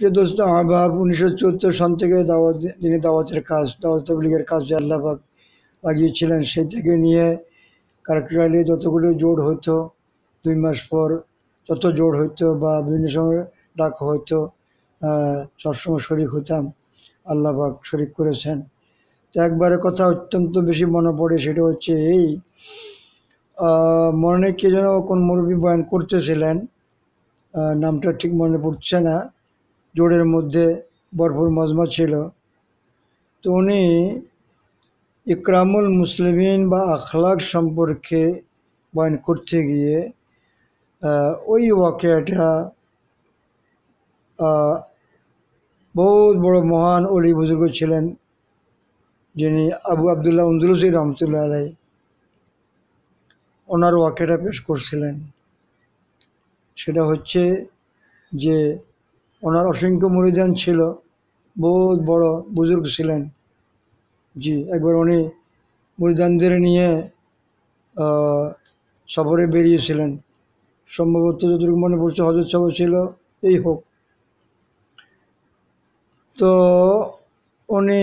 প্রিয় দোস্ত আহবাব উনিশশো চুয়াত্তর সন থেকে দাওয়াত তিনি দাওয়াতের কাজ দাওয়াত তবলিগের কাজে আল্লাহবাক লাগিয়েছিলেন সেই থেকে নিয়ে কারেক্টারালি যতগুলো জোর হতো দুই মাস পর যত জোর হতো বা বিভিন্ন সময় ডাক আহ, সবসময় শরিক হতাম আল্লাহবাক শরিক করেছেন। তো একবারের কথা অত্যন্ত বেশি মনে পড়ে সেটা হচ্ছে এই মনে কে যেন কোন মুরব্বী বয়ান করতেছিলেন নামটা ঠিক মনে পড়ছে না। জোড়ের মধ্যে ভরপুর মজমা ছিল। তো উনি ইকরামুল মুসলিমিন বা আখলাক সম্পর্কে বয়ান করতে গিয়ে ওই ওয়াকেটা আহ, বহুত বড় মহান অলি বুজুর্গ ছিলেন যিনি আবু আবদুল্লাহ উন্দুলসি রহমতুল্লাহ আলাই ওনার ওয়াকেটা পেশ করছিলেন। সেটা হচ্ছে যে ওনার অসংখ্য মুরিদান ছিল, বহুত বড় বুজুর্গ ছিলেন। জি, একবার উনি মুরিদানদের নিয়ে সফরে বেরিয়েছিলেন। সম্ভবত যতটুকু মনে পড়ছে হজরত সাহেব ছিল, এই হোক। তো উনি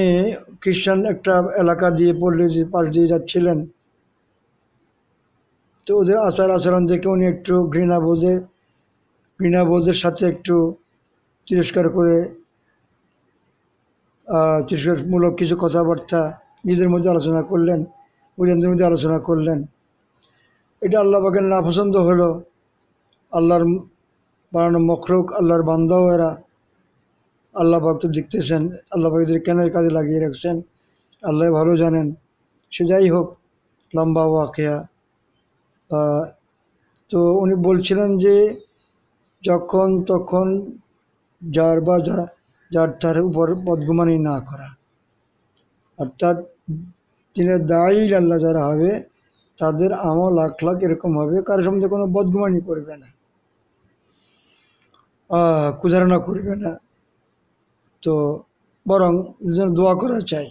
খ্রিস্টান একটা এলাকা দিয়ে পড়লে পাশ দিয়ে যাচ্ছিলেন। তো ওদের আচার আচরণ দেখে উনি একটু ঘৃণাবোধে ঘৃণাবোধের সাথে একটু তিরস্কার করে তিরস্কারমূলক কিছু কথাবার্তা নিজেদের মধ্যে আলোচনা করলেন, মুরিয়ানদের মধ্যে আলোচনা করলেন। এটা আল্লাহ পাকের না পছন্দ হলো। আল্লাহর বানানো মখলুক, আল্লাহর বান্দাও এরা। আল্লাহ পাক তো দেখতেছেন আল্লাহ পাক এদের কেন কাজে লাগিয়ে রাখছেন? আল্লাহ ভালো জানেন। সে যাই হোক, লম্বা ওয়াকেয়া। তো উনি বলছিলেন যে যখন তখন যার বা যার তার উপর বদগুমানি না করা। অর্থাৎ যিনি দায়ী আল্লাহ যারা হবে, তাদের আমল লাখ লাখ এরকম হবে, কারও সম্বন্ধে কোনো বদগুমানি করবে না কুধারণা করবে না। তো বরং যেন দোয়া করা চাই।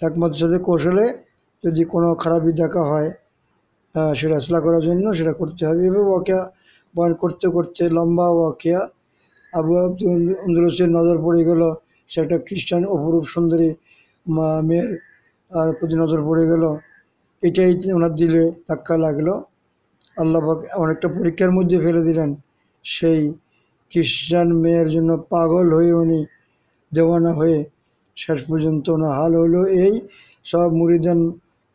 একমাত্র সাথে কৌশলে যদি কোনো খারাপই দেখা হয় সেটা আসলা করার জন্য সেটা করতে হবে। এভাবে ওয়াকিয়া বয়ান করতে করতে লম্বা ওয়াকিয়া আবু আব্দুলের নজর পড়ে গেল সে একটা খ্রিস্টান অপরূপ সুন্দরী মেয়ের আর প্রতি নজর পড়ে গেল এটাই ওনার দিলে ধাক্কা লাগল আল্লাহ অনেকটা পরীক্ষার মধ্যে ফেলে দিলেন সেই খ্রিস্টান মেয়ের জন্য পাগল হয়ে উনি দেওয়ানা হয়ে শেষ পর্যন্ত ওনার হাল হলো এই সব মুড়িদান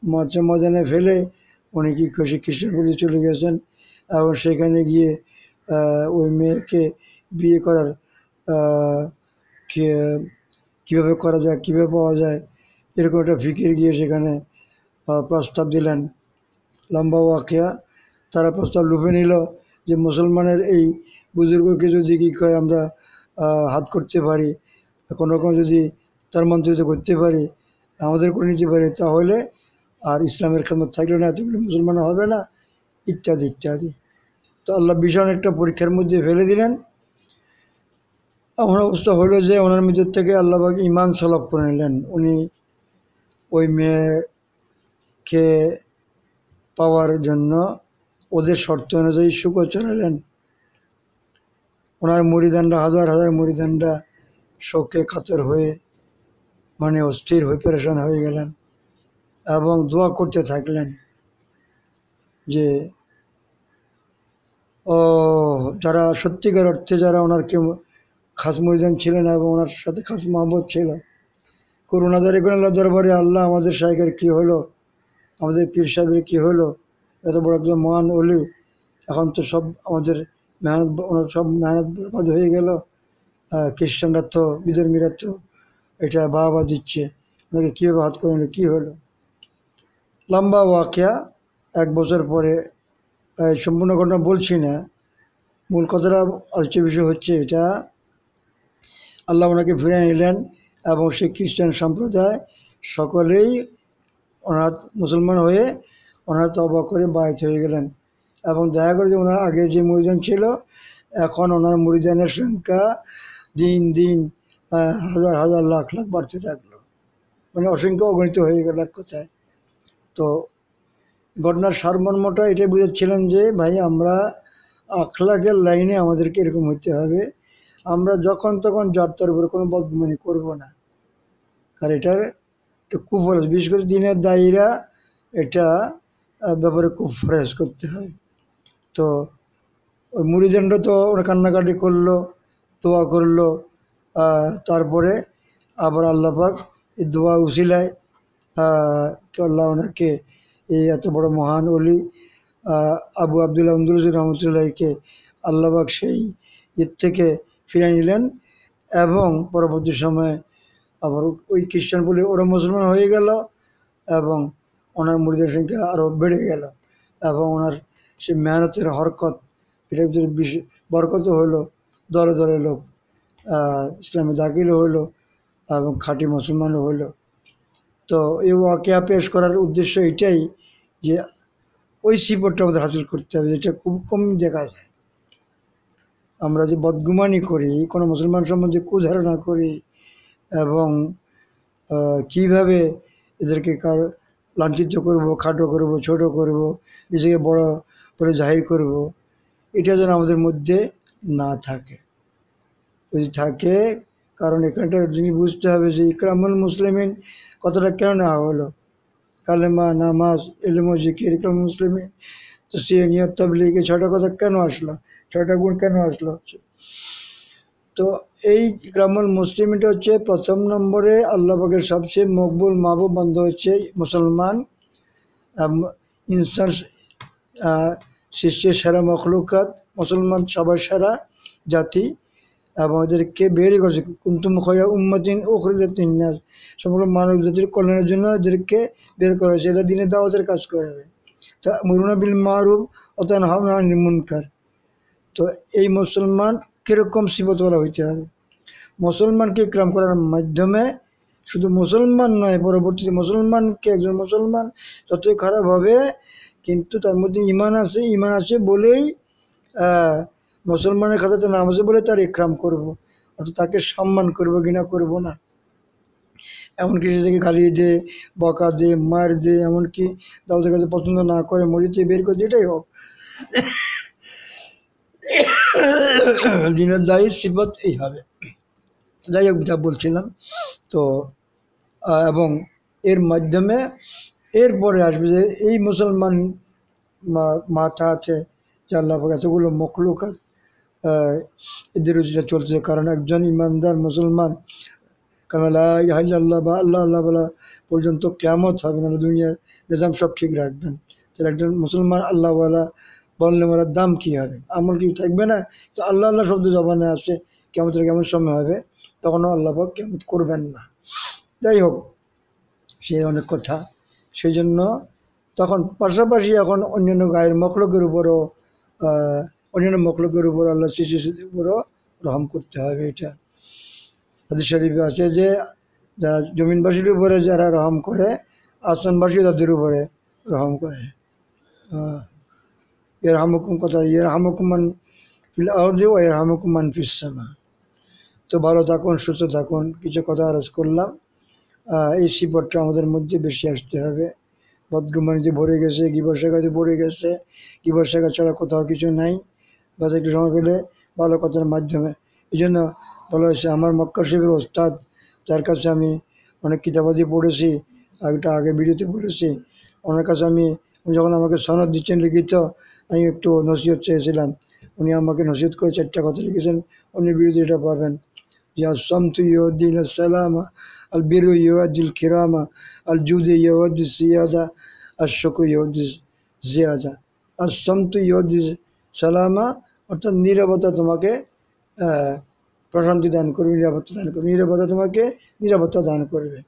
মাঝে মজানে ফেলে উনি কি খুশি খ্রিস্টান প্রতি চলে গেছেন এবং সেখানে গিয়ে ওই মেয়েকে বিয়ে করার কীভাবে করা যায়, কীভাবে পাওয়া যায়, এরকম একটা ফিকির গিয়ে সেখানে প্রস্তাব দিলেন। লম্বা ওয়াকিয়া। তারা প্রস্তাব লুফে নিল যে মুসলমানের এই বুজুর্গকে যদি কী কয় আমরা হাত করতে পারি, কোনো রকম যদি তার মন্ত্রিত করতে পারি, আমাদের করে নিতে পারি, তাহলে আর ইসলামের খেদমত থাকলে না, এতগুলো মুসলমান হবে না, ইত্যাদি ইত্যাদি। তো আল্লাহ ভীষণ একটা পরীক্ষার মধ্যে ফেলে দিলেন। এমন অবস্থা হলো যে ওনার মধ্যে থেকে আল্লাহবাক ইমান সলভ করে নিলেন। উনি ওই মেয়েকে পাওয়ার জন্য ওদের শর্ত অনুযায়ী সুখ চলালেন। ওনার মুড়িদানরা, হাজার হাজার মুড়িদানরা শোকে কাতর হয়ে মানে অস্থির হয়ে পেরেশান হয়ে গেলেন এবং দোয়া করতে থাকলেন যে, ও যারা সত্যিকার অর্থে যারা ওনার কেউ খাস ময়দান ছিলেন এবং ওনার সাথে খাস মহব্বত ছিল। করুণাদারি করে আল্লাহ দরবারে, আল্লাহ আমাদের সাহেবের কী হলো? আমাদের পীর সাহেবের কী হলো? এত বড় একজন মহান অলি। এখন তো সব আমাদের মেহনত, ওনার সব মেহনত বরবাদ হয়ে গেল। খ্রিস্টানরা তো, বিধর্মীরা তো এটা বাবা দিচ্ছে। ওনাকে কীভাবে হাত করে নিল কী হলো? লম্বা ওয়াকিয়া, এক বছর পরে সম্পূর্ণ ঘটনা বলছি না। মূল কথাটা আলোচ্য বিষয় হচ্ছে এটা আল্লাহ ওনাকে ফিরে নিলেন এবং সেই খ্রিস্টান সম্প্রদায় সকলেই ওনার মুসলমান হয়ে ওনার তবা করে বাইত হয়ে গেলেন। এবং দেখা করে যে ওনার আগে যে মরিদান ছিল, এখন ওনার মরিদানের সংখ্যা দিন দিন হাজার হাজার লাখ লাখ বাড়তে থাকল। মানে অসংখ্য অগণিত হয়ে গেল এক কথায়। তো ঘটনার সারমর্মটা এটাই বুঝাচ্ছিলেন যে, ভাই, আমরা আখলাকের লাইনে আমাদেরকে এরকম হতে হবে। আমরা যখন তখন যার তার উপরে কোনো বদগুমানি করব না। কারণ এটার একটু কুফরজ বিশেষ করে দিনের দায়ীরা এটা ব্যাপারে খুব ফরেজ করতে হয়। তো, ওই মুড়িদণ্ড তো ওরা কান্নাকাটি করল, দোয়া করল তারপরে আবার আল্লাপাক এই দোয়া তো আল্লাহ ওনাকে এই এত বড় মহান অলি আবু আবদুল্লাহ আন্দুলুজ রহমতুল্লাহকে আল্লাহবাক সেই ঈদ থেকে ফিরে নিলেন এবং পরবর্তী সময়ে আবার ওই খ্রিস্টান বলে ওরা মুসলমান হয়ে গেল এবং ওনার মুড়িদের সংখ্যা আরও বেড়ে গেল এবং ওনার সেই মেহনতের হরকত বিশ- বরকত হলো, দলে দলে লোক ইসলামে দাখিলও হলো এবং খাঁটি মুসলমানও হলো। তো এই ওয়াকিয়া পেশ করার উদ্দেশ্য এটাই যে ওই সিপটটা আমাদের হাসিল করতে হবে, যেটা খুব কম দেখা যায়। আমরা যে বদগুমানি করি, কোনো মুসলমান সম্বন্ধে কুধারণা করি এবং কীভাবে এদেরকে কার লাঞ্ছিত করব, খাটো করব, ছোট করব, নিজেকে বড় করে জাহির করব, এটা যেন আমাদের মধ্যে না থাকে। যদি থাকে, কারণ এখানটা জিনিস বুঝতে হবে যে ইকরামুল মুসলিমিন কথাটা কেন নেওয়া হলো। কালেমা, নামাজ, এলম জিকির ইকরাম মুসলিমিন তো সে নিয়ত তবলিগে ছটা কথা কেন আসলো? ছটা গুণ কেন আসলো? তো এই গ্রামুল মুসলিমটা হচ্ছে প্রথম নম্বরে আল্লাহ পাকের সবচেয়ে মকবুল মাহবুব বান্ধব হচ্ছে মুসলমান ইনসান সৃষ্টির সেরা মখলুকাত, মুসলমান সবার সেরা জাতি এবং এদেরকে বেরই করেছে কুন্তুম খয়া উম্মাতিন ওখরিজাতিন নাস সমগ্র মানব জাতির কল্যাণের জন্য এদেরকে বের করা হয়েছে। এরা দিনে দাওয়াতের কাজ করবে তা মরুনা বিল মারুফ অতান হাওনা নিমুনকার তো এই মুসলমান কীরকম সিবতওয়ালা হইতে হবে? মুসলমানকে ক্রাম করার মাধ্যমে শুধু মুসলমান নয়, পরবর্তীতে মুসলমানকে একজন মুসলমান যতই খারাপ হবে, কিন্তু তার মধ্যে ইমান আছে ইমান আছে বলেই মুসলমানের খাতাতে নাম আছে বলে তার ইকরাম করব। অর্থাৎ তাকে সম্মান করব, ঘৃণা করব না। এমনকি সে থেকে গালি দে বকা দে মার দে এমনকি দাউদের কাছে পছন্দ না করে মরিতে বের করে দে, এটাই হোক। দিনের দায়ী সিবত এই হবে। যাই হোক যা বলছিলাম তো এবং এর মাধ্যমে এরপরে আসবে যে এই মুসলমান মাথা আছে যে আল্লাহ মখলুকাত আহ, এদের যেটা চলছে। কারণ একজন ইমানদার মুসলমান কারণ আল্লাহ বা আল্লাহ আল্লাহ বলা পর্যন্ত কেমত হবে না, দুনিয়ার নিজাম সব ঠিক রাখবেন। তাহলে একজন মুসলমান আল্লাহওয়ালা বললে মারার দাম কী হবে? আমল কি থাকবে না? তো আল্লাহ আল্লাহ শব্দ জবানে আসে কেমতের কেমন সময় হবে? তখনও আল্লাহ পাক কেমত করবেন না। যাই হোক, সে অনেক কথা। সেই জন্য তখন পাশাপাশি এখন অন্যান্য গায়ের মখলকের উপরও অন্যান্য মখলকের উপর আল্লাহ শিশুর উপরও রহম করতে হবে এটা। হাদিস শরীফে আছে যে যারা জমিনবাসীর উপরে যারা রহম করে আসনবাসী তাদের উপরে রহম করে। এর হামুকুম কথা এর হামুকুমান ফিল এর হামুকুমান ফিসামা তো ভালো থাকুন, সুস্থ থাকুন, কিছু কথা আরজ করলাম। এই শিপটটা আমাদের মধ্যে বেশি আসতে হবে। বদগুমানিতে ভরে গেছে গিবর ভরে গেছে গিবর ছাড়া কোথাও কিছু নাই। বাস একটু সময় পেলে ভালো কথার মাধ্যমে। এই জন্য ভালো হয়েছে আমার মক্কা শিবের ওস্তাদ, যার কাছে আমি অনেক কিতাবাদি পড়েছি, একটা আগে ভিডিওতে পড়েছি। ওনার কাছে আমি, উনি যখন আমাকে সনদ দিচ্ছেন লিখিত, আমি একটু নসিহত চেয়েছিলাম। উনি আমাকে নসিহত করে চারটা কথা লিখেছেন উনি বিরুদ্ধে এটা পাবেন। ইয়াসমতু ইউদ্দিন সালামা আল বীর ইউদ্দিল খিরামা, আল জুদি ইউদ্দি সিয়াদা আর শকু ইউদ্দি জিয়াদা আর সমতু ইউদ্দি সালামা, অর্থাৎ নিরবতা তোমাকে প্রশান্তি দান করবে, নিরাপত্তা দান করবে, নিরাপত্তা তোমাকে নিরাপত্তা দান করবে।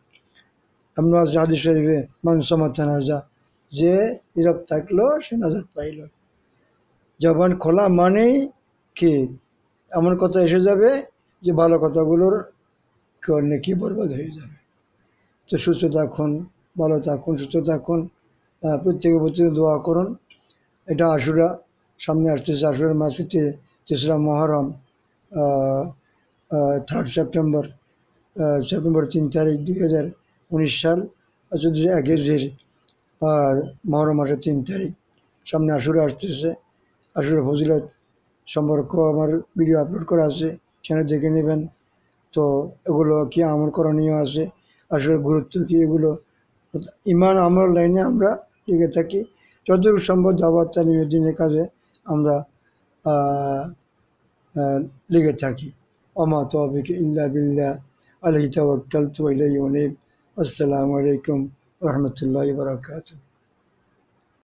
আছে হাদিস শরীফে মানসমাথা নাজা যে নীরব থাকল, সে নাজাদ পাইল। জবান খোলা মানেই কি? এমন কথা এসে যাবে যে ভালো কথাগুলোর কারণে কি বরবাদ হয়ে যাবে। তো সুস্থ থাকুন, ভালো থাকুন, সুস্থ থাকুন। প্রত্যেকে প্রত্যেকে দোয়া করুন। এটা আশুরা, সামনে আসতেছে আশুরার মাসিতে তেসরা মহরম। থার্ড সেপ্টেম্বর সেপ্টেম্বর তিন তারিখ দুই হাজার উনিশ সাল হেজির মহরম মাসের তিন তারিখ। সামনে আশুরা আসতেছে। আশুরা ফজিলত সম্পর্ক আমার ভিডিও আপলোড করা আছে চ্যানেল দেখে নেবেন। তো এগুলো কি আমল করণীয় আছে? আসলে গুরুত্ব কি এগুলো? ইমান আমল লাইনে আমরা লেগে থাকি। যতটুকু সম্ভব দাওয়াত, তালিমের দিনের কাজে আমরা লেগে থাকি। وما توفيق إلا بالله. عليه توكلت وإليه أنيب. السلام عليكم ورحمة الله وبركاته.